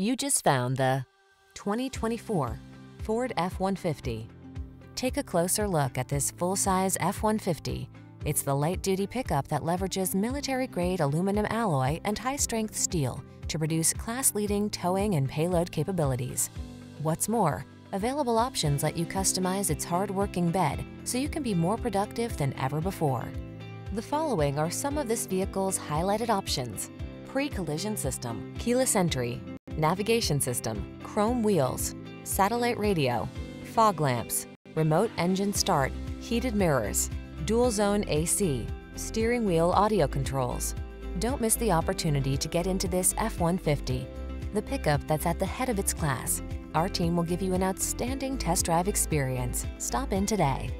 You just found the 2024 Ford F-150. Take a closer look at this full-size F-150. It's the light-duty pickup that leverages military-grade aluminum alloy and high-strength steel to produce class-leading towing and payload capabilities. What's more, available options let you customize its hard-working bed so you can be more productive than ever before. The following are some of this vehicle's highlighted options. Pre-collision system, keyless entry, navigation system, chrome wheels, satellite radio, fog lamps, remote engine start, heated mirrors, dual zone AC, steering wheel audio controls. Don't miss the opportunity to get into this F-150, the pickup that's at the head of its class. Our team will give you an outstanding test drive experience. Stop in today.